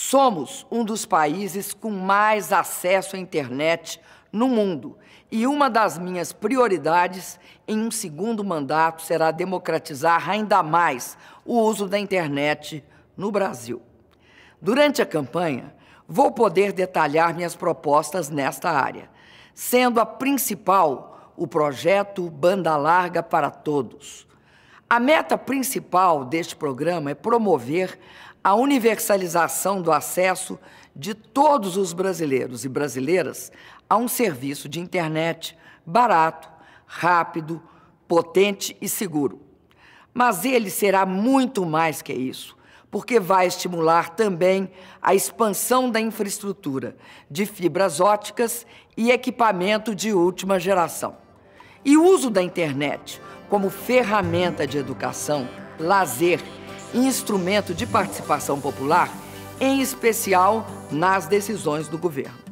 Somos um dos países com mais acesso à internet no mundo e uma das minhas prioridades em um segundo mandato será democratizar ainda mais o uso da internet no Brasil. Durante a campanha, vou poder detalhar minhas propostas nesta área, sendo a principal o projeto Banda Larga para Todos. A meta principal deste programa é promover a universalização do acesso de todos os brasileiros e brasileiras a um serviço de internet barato, rápido, potente e seguro. Mas ele será muito mais que isso, porque vai estimular também a expansão da infraestrutura de fibras óticas e equipamento de última geração. E o uso da internet como ferramenta de educação, lazer e instrumento de participação popular, em especial nas decisões do governo.